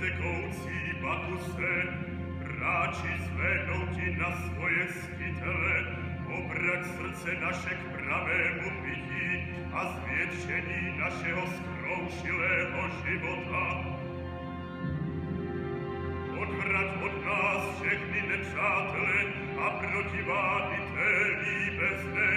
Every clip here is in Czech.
tekoucí Bakuse, ráči zvednou na svoje skytele, obrat srdce naše k pravému pití a zvětšení našeho skroušilého života. Odvrať od nás všechny nepřátele a protiváhy té líbezné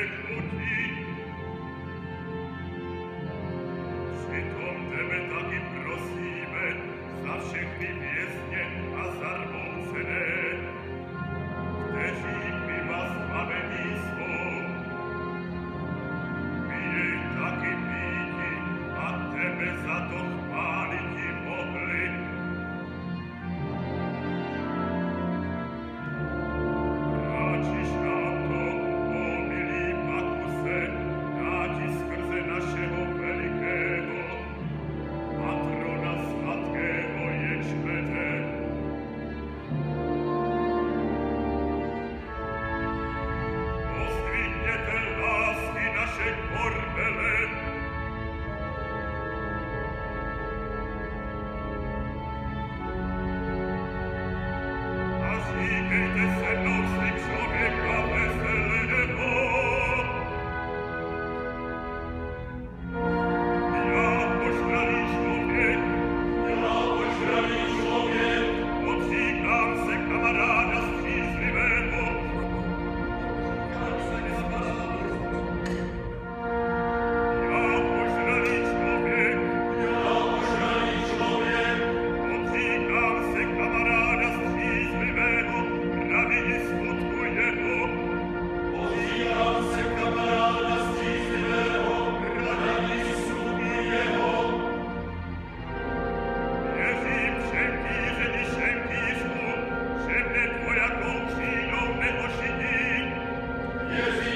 Tennessee.